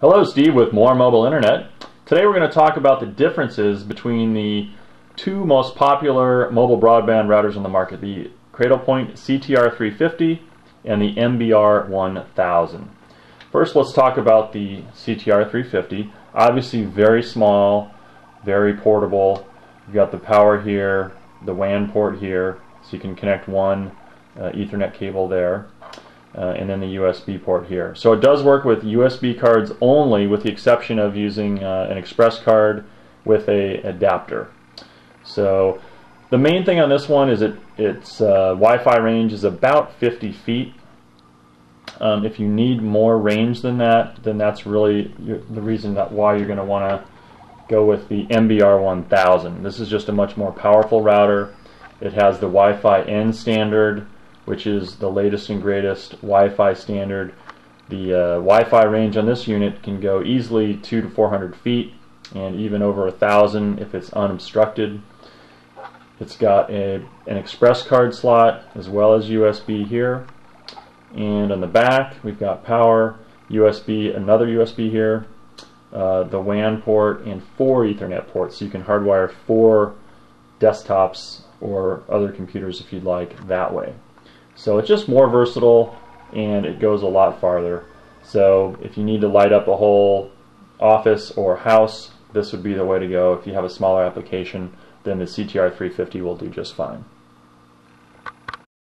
Hello, Steve with More Mobile Internet. Today we're going to talk about the differences between the two most popular mobile broadband routers on the market, the Cradlepoint CTR350 and the MBR1000. First, let's talk about the CTR350. Obviously very small, very portable. You've got the power here, the WAN port here, so you can connect one uh, Ethernet cable there uh, and then the USB port here. So it does work with USB cards only with the exception of using uh, an express card with a adapter. So the main thing on this one is it its uh, Wi-Fi range is about 50 feet. Um, if you need more range than that, then that's really the reason that why you're going to want to go with the MBR 1000. This is just a much more powerful router. It has the Wi-Fi N standard, which is the latest and greatest Wi-Fi standard. The uh, Wi-Fi range on this unit can go easily two to 400 feet and even over a thousand if it's unobstructed. It's got a, an express card slot as well as USB here. And on the back, we've got power, USB, another USB here, uh, the WAN port, and four Ethernet ports. So you can hardwire four desktops or other computers if you'd like that way. So it's just more versatile and it goes a lot farther. So if you need to light up a whole office or house, this would be the way to go. If you have a smaller application, then the CTR 350 will do just fine.